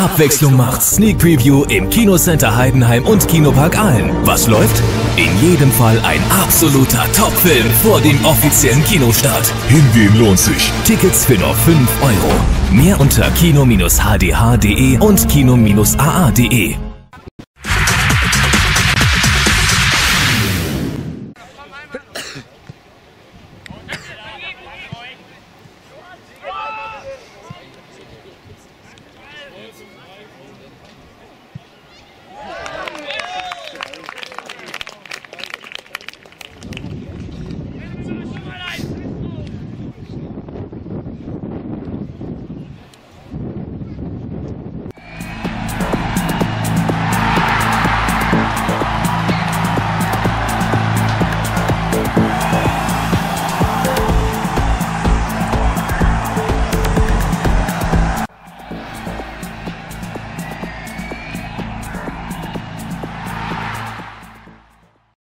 Abwechslung macht Sneak Preview im Kinocenter Heidenheim und Kinopark Aalen. Was läuft? In jedem Fall ein absoluter Top-Film vor dem offiziellen Kinostart. Hingehen lohnt sich. Tickets für nur 5 Euro. Mehr unter kino-hdh.de und kino-aa.de.